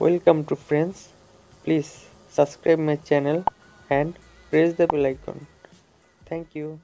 welcome to friends. Please subscribe my channel and press the bell icon. Thank you.